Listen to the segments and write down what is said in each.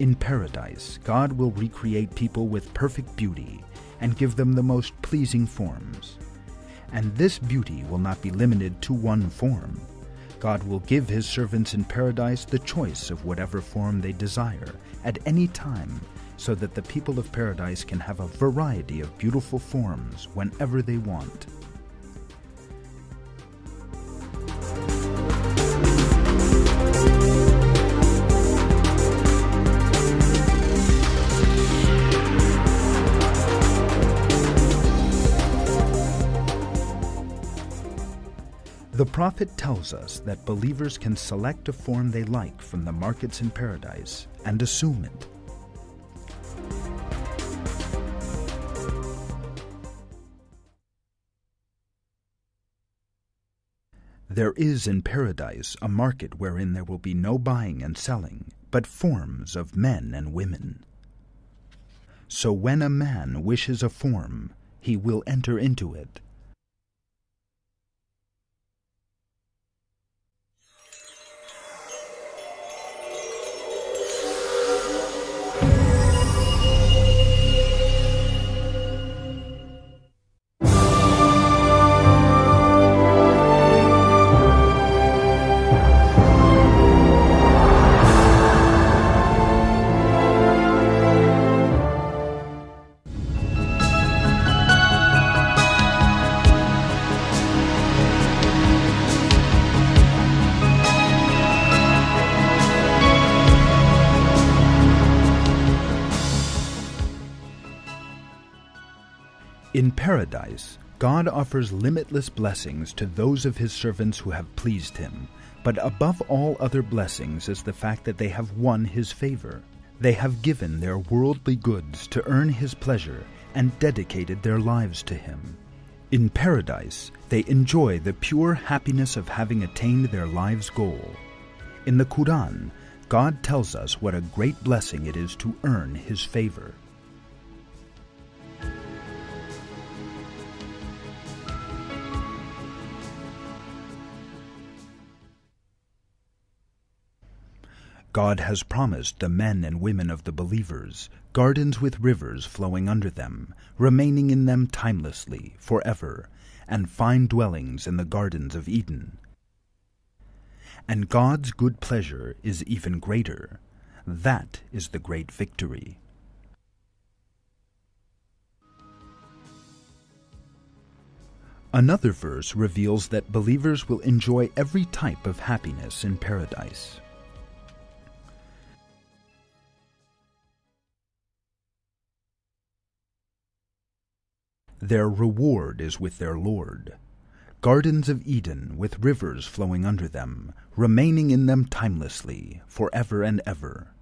In paradise, God will recreate people with perfect beauty and give them the most pleasing forms. And this beauty will not be limited to one form. God will give his servants in paradise the choice of whatever form they desire at any time, so that the people of paradise can have a variety of beautiful forms whenever they want. The prophet tells us that believers can select a form they like from the markets in paradise and assume it. There is in paradise a market wherein there will be no buying and selling, but forms of men and women. So when a man wishes a form, he will enter into it In paradise, God offers limitless blessings to those of his servants who have pleased him, but above all other blessings is the fact that they have won his favor. They have given their worldly goods to earn his pleasure and dedicated their lives to him. In paradise, they enjoy the pure happiness of having attained their life's goal. In the Quran, God tells us what a great blessing it is to earn his favor. God has promised the men and women of the believers gardens with rivers flowing under them, remaining in them timelessly, forever, and fine dwellings in the gardens of Eden. And God's good pleasure is even greater. That is the great victory. Another verse reveals that believers will enjoy every type of happiness in paradise. Their reward is with their Lord. Gardens of Eden with rivers flowing under them, remaining in them timelessly, for ever and ever.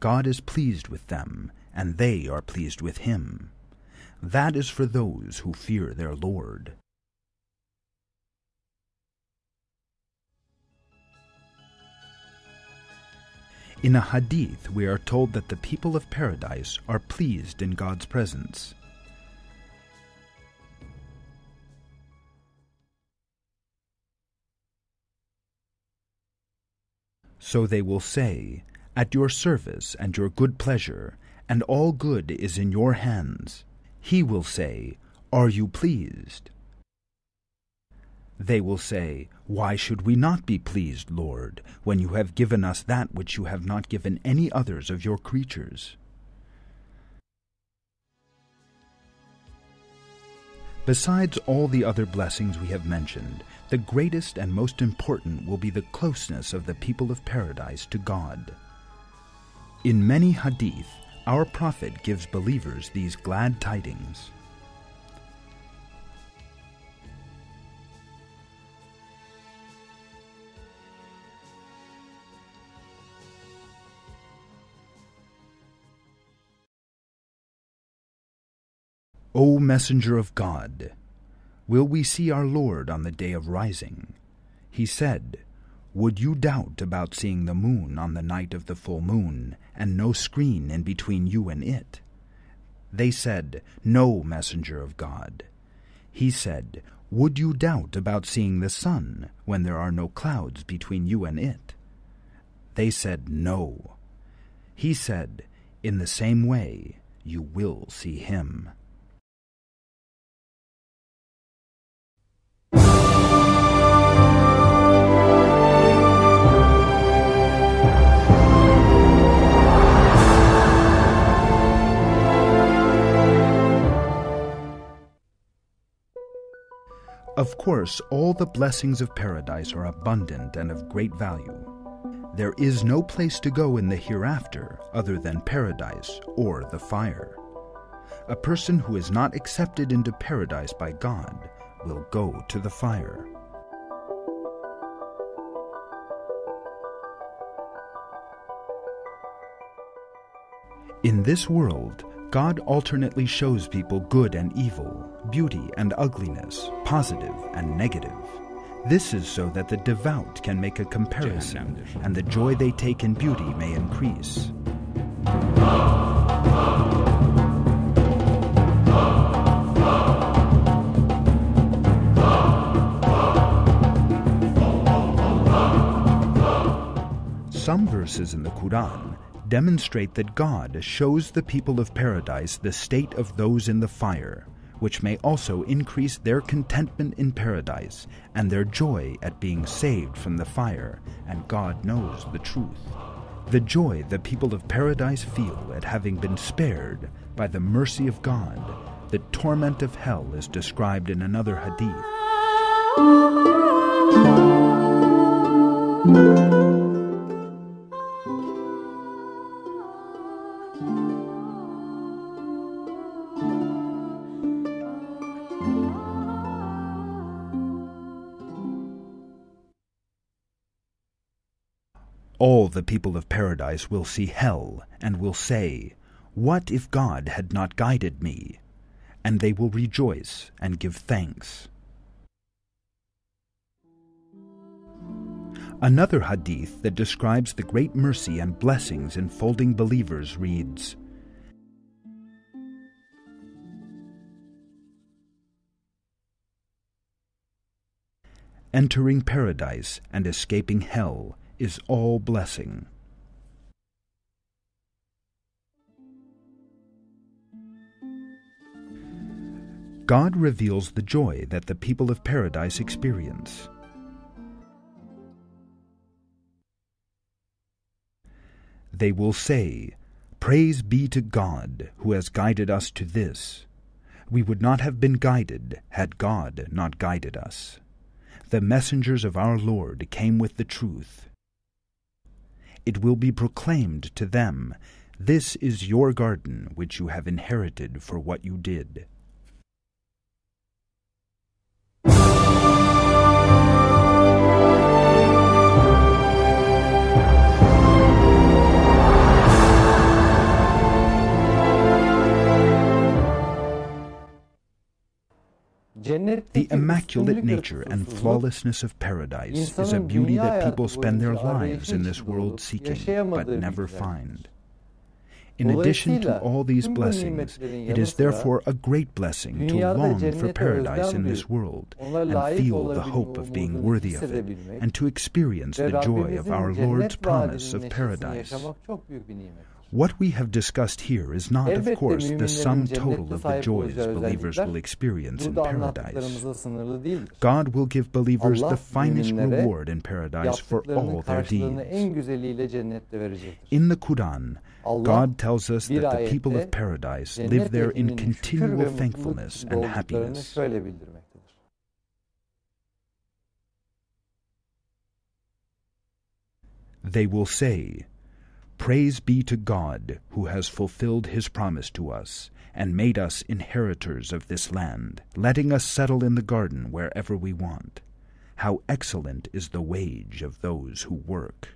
God is pleased with them, and they are pleased with him. That is for those who fear their Lord. In a hadith, we are told that the people of paradise are pleased in God's presence. So they will say, At your service and your good pleasure, and all good is in your hands. He will say, Are you pleased? They will say, Why should we not be pleased, Lord, when you have given us that which you have not given any others of your creatures? Besides all the other blessings we have mentioned, the greatest and most important will be the closeness of the people of paradise to God. In many hadith, our Prophet gives believers these glad tidings. O Messenger of God, will we see our Lord on the day of rising? He said, Would you doubt about seeing the moon on the night of the full moon, and no screen in between you and it? They said, No, Messenger of God. He said, Would you doubt about seeing the sun, when there are no clouds between you and it? They said, No. He said, In the same way you will see him. Of course, all the blessings of paradise are abundant and of great value. There is no place to go in the hereafter other than paradise or the fire. A person who is not accepted into paradise by God will go to the fire. In this world, God alternately shows people good and evil, beauty and ugliness, positive and negative. This is so that the devout can make a comparison, and the joy they take in beauty may increase. Some verses in the Quran demonstrate that God shows the people of paradise the state of those in the fire, which may also increase their contentment in paradise and their joy at being saved from the fire, and God knows the truth. The joy the people of paradise feel at having been spared by the mercy of God, the torment of hell is described in another hadith. All the people of paradise will see hell and will say, What if God had not guided me? And they will rejoice and give thanks. Another hadith that describes the great mercy and blessings enfolding believers reads Entering paradise and escaping hell is all blessing. God reveals the joy that the people of paradise experience. They will say, Praise be to God who has guided us to this. We would not have been guided had God not guided us. The messengers of our Lord came with the truth it will be proclaimed to them, This is your garden which you have inherited for what you did. The immaculate nature and flawlessness of paradise is a beauty that people spend their lives in this world seeking but never find. In addition to all these blessings, it is therefore a great blessing to long for paradise in this world and feel the hope of being worthy of it and to experience the joy of our Lord's promise of paradise. What we have discussed here is not, of course, the sum total of the joys believers will experience in paradise. God will give believers the finest reward in paradise for all their deeds. In the Quran, God tells us that the people of paradise live there in continual thankfulness and happiness. They will say, Praise be to God, who has fulfilled his promise to us, and made us inheritors of this land, letting us settle in the garden wherever we want. How excellent is the wage of those who work.